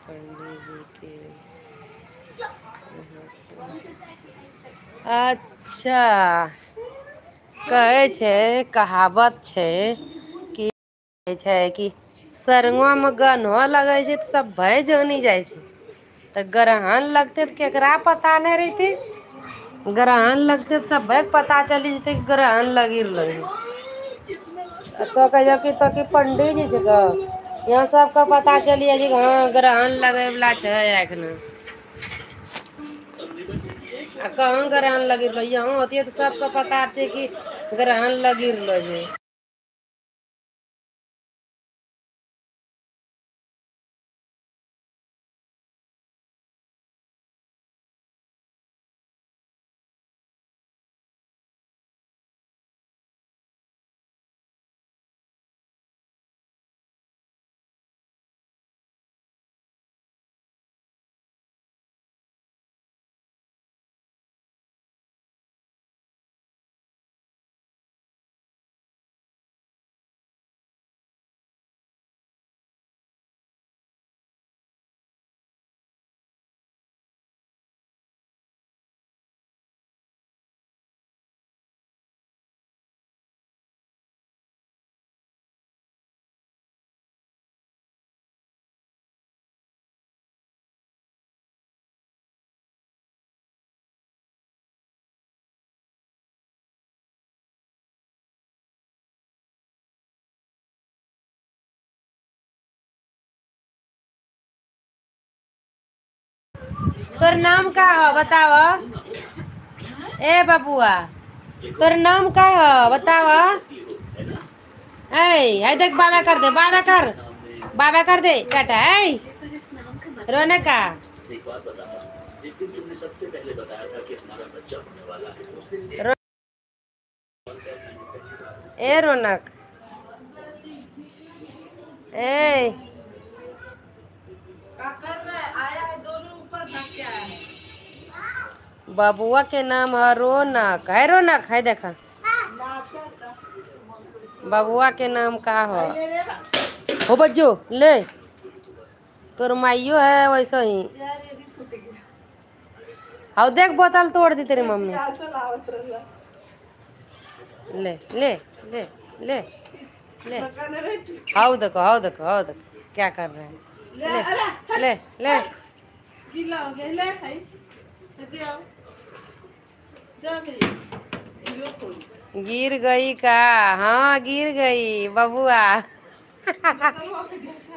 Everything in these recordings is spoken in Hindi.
पंडित जी के अच्छा। कहै छै, कहावत छै कि छै कि सरंगोमे गन्हो लगै छै तऽ सब भय जानी जाइ छै। तऽ ग्रहण लगते तऽ केकरा पता नहि रहिते? ग्रहण लगते तऽ सभे पता चली जेतै कि ग्रहण लगी रहलो। तो कह कि तो कि पंडित जी छिको यहाँ सबको पता चलिए हाँ ग्रहण लगे वाला है कहाँ ग्रहण लगी यहाँ होती है तो सबको पता कि ग्रहण लगी तोर नाम का हो, बताव। ए, बबुआ, तोर नाम का हो, बताव। ऐ देख, बाबा कर दे, बाबा कर। बाबा कर दे, टाटा, ऐ। रोने का। ए, रोनक। ए बबुआ के नाम है रोनक। है रोनक? है देखा। बबुआ के नाम का हो। हो बज्जो, ले। तोर माइयो है वैसे ही। हाउ देख बोतल तोड़ दी तेरी मम्मी। ले ले ले ले ले। हाउ देखो हाउ देखो हाउ देखो। क्या कर रहे हैं? ले ले ले। गिर गई का? हाँ गिर गई, बबुआ।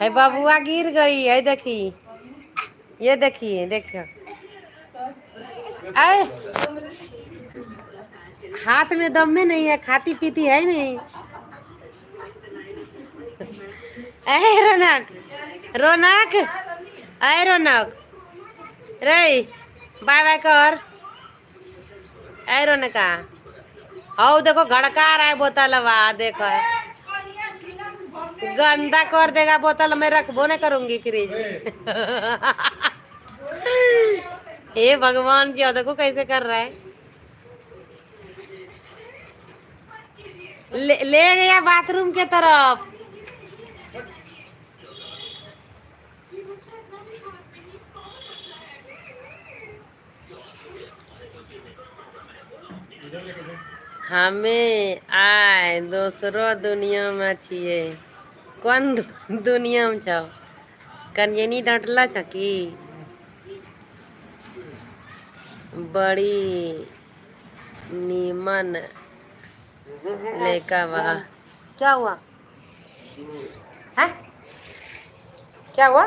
है, बबुआ गिर गई, है देखी। ये देखिए देखियो। आए हाथ में दम में नहीं है, खाती पीती है नहीं। ऐ रौनक रौनक ऐ रौनक। रे बाय बाय कर। ऐ कहा आओ देखो घड़का रहा है बोतलवा देखो। गंदा कर देगा बोतल मैं रखबो नहीं करूँगी फ्रिज। हे भगवान जी देखो कैसे कर रहा है। ले, ले गया बाथरूम के तरफ़। हमें आय दोसरो दुनिया में छिए। कौन दुनिया में छौ? कनियनी डटला छ की? बड़ी नीमन लड़का बा क्या हुआ? है? क्या हुआ?